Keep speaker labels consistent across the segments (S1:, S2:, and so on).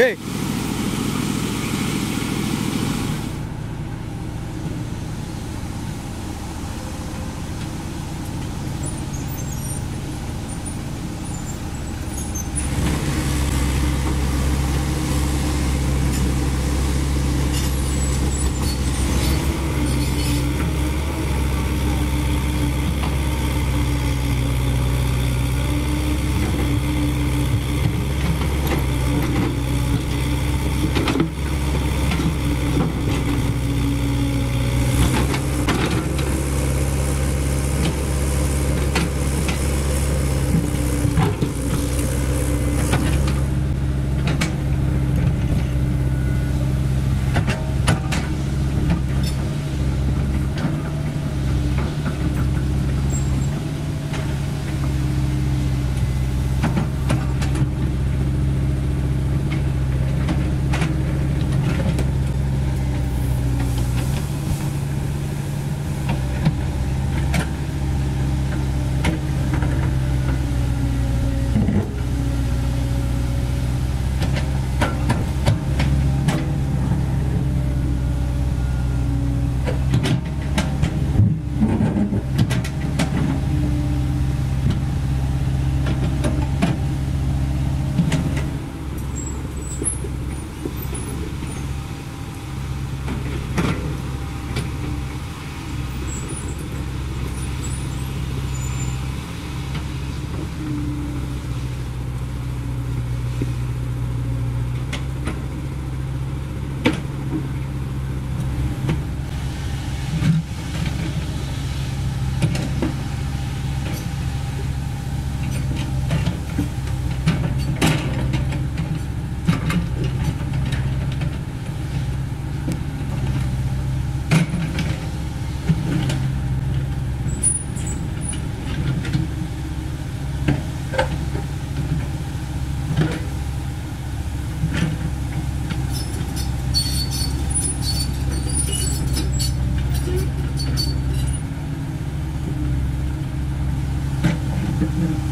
S1: Hey. Mm-hmm.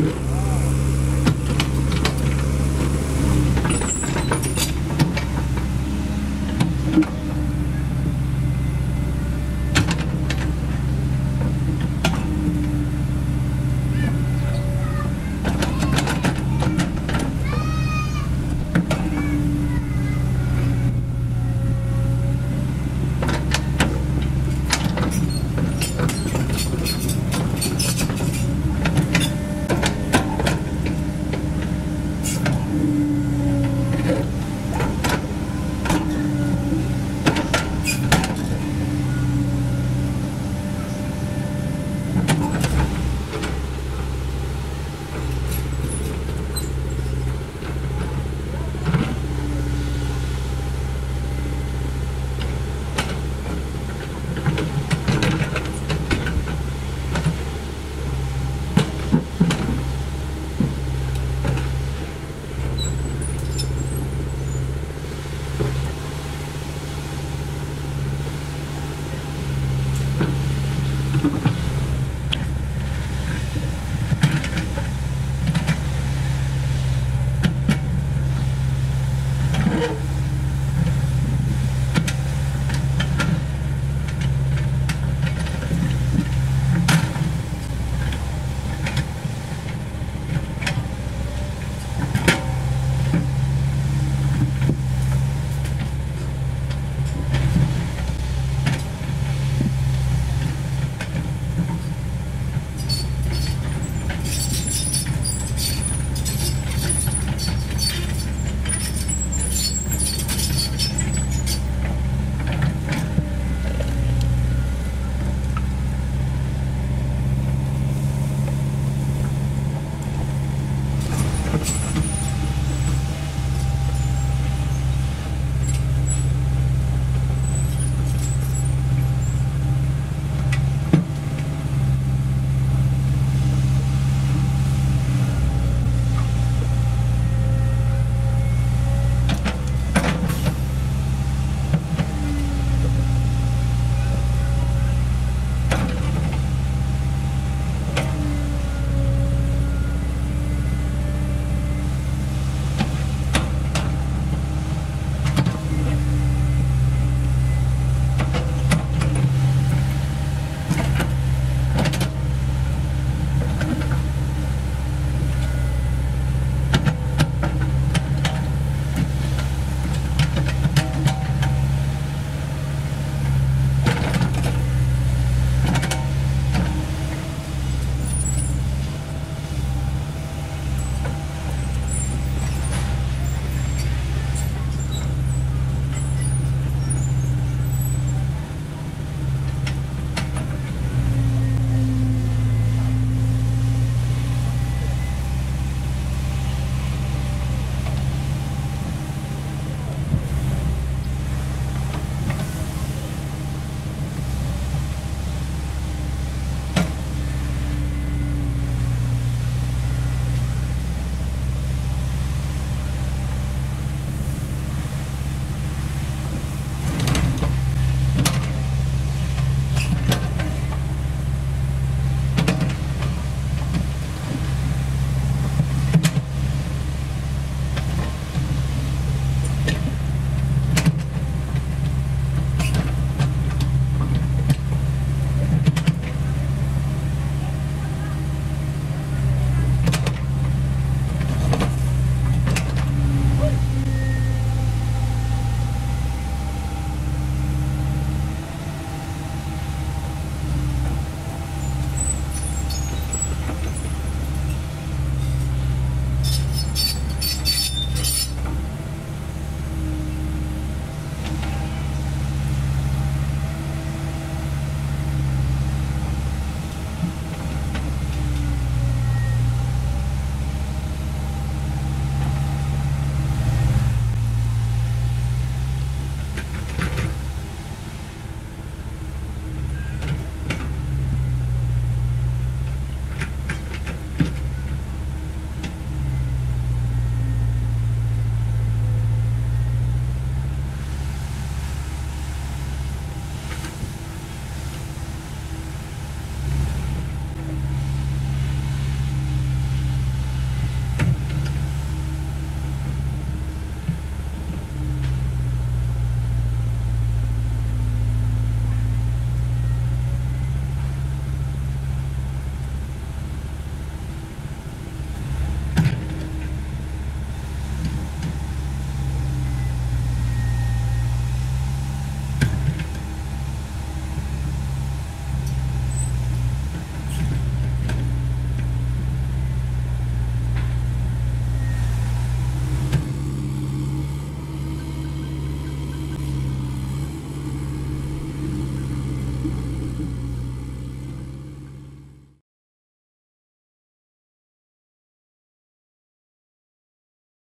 S1: Thank you.